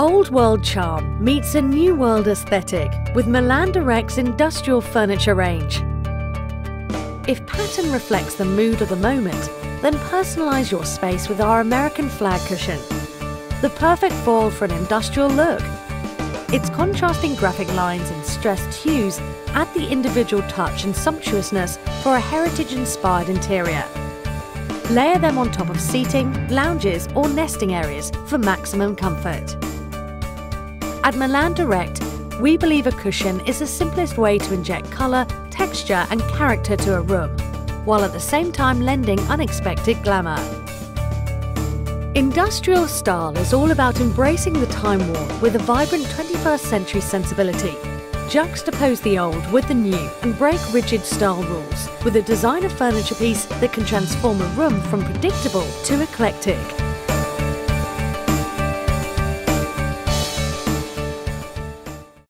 Old world charm meets a new world aesthetic with Milan Direct's industrial furniture range. If pattern reflects the mood of the moment, then personalise your space with our American flag cushion. The perfect foil for an industrial look. Its contrasting graphic lines and stressed hues add the individual touch and sumptuousness for a heritage-inspired interior. Layer them on top of seating, lounges or nesting areas for maximum comfort. At Milan Direct, we believe a cushion is the simplest way to inject colour, texture and character to a room, while at the same time lending unexpected glamour. Industrial style is all about embracing the time warp with a vibrant 21st century sensibility. Juxtapose the old with the new and break rigid style rules with a designer furniture piece that can transform a room from predictable to eclectic.